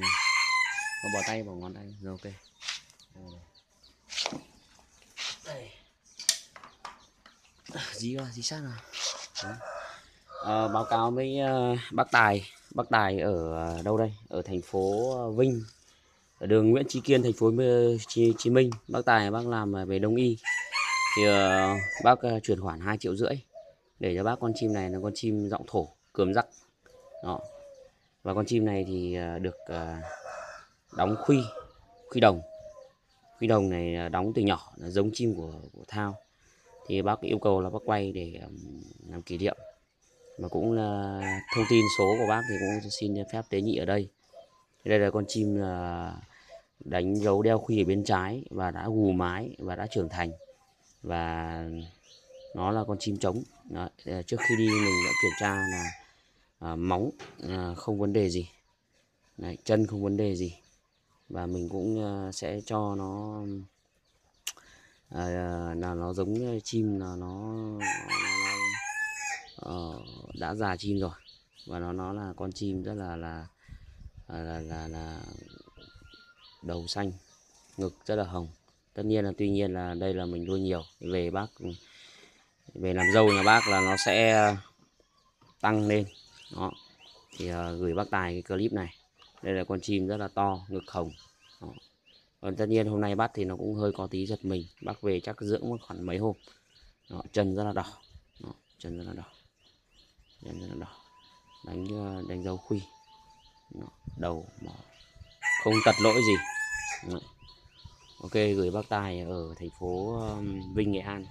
ừ. Có bỏ tay bỏ ngón tay. Rồi ok. Đây, đây. dí vào dí sát nào Đấy. Ờ, báo cáo với ờ, bác Tài. Bác Tài ở ờ, đâu đây? Ở thành phố ờ, Vinh. Ở đường Nguyễn Chí Kiên thành phố Hồ Chí, Minh. Bác Tài bác làm về đông y. Thì ờ, bác ờ, chuyển khoản 2 triệu rưỡi để cho bác con chim này là con chim giọng thổ cườm rắc. Đó và con chim này thì à, được à, đóng khuy khuy đồng. Khuy đồng này à, đóng từ nhỏ là giống chim của, của Thao. Thì bác yêu cầu là bác quay để làm kỷ niệm. Và cũng là thông tin số của bác thì cũng xin phép tế nhị ở đây. Đây là con chim đánh dấu đeo khuy ở bên trái và đã gù mái và đã trưởng thành. Và nó là con chim trống. Đó, trước khi đi mình đã kiểm tra là à, móng à, không vấn đề gì. Đấy, chân không vấn đề gì. Và mình cũng à, sẽ cho nó à, à là nó giống chim là nó, nó, nó ờ, đã già chim rồi. Và nó nó là con chim rất là là là là, là, là đầu xanh ngực rất là hồng. Tất nhiên là tuy nhiên là đây là mình nuôi nhiều về bác về làm dâu nhà bác là nó sẽ tăng lên đó. Thì uh, gửi bác tài cái clip này. Đây là con chim rất là to ngực hồng đó. còn tất nhiên hôm nay bắt thì nó cũng hơi có tí giật mình. Bác về chắc dưỡng mất khoảng mấy hôm. Đó, chân rất là đỏ. Đó, chân rất là đỏ. Chân rất là đỏ. Đánh ờ, đánh dấu khuy. Đó, đầu mỏ. Không tật lỗi gì. Đó. ok gửi bác tài ở thành phố Vinh Nghệ An.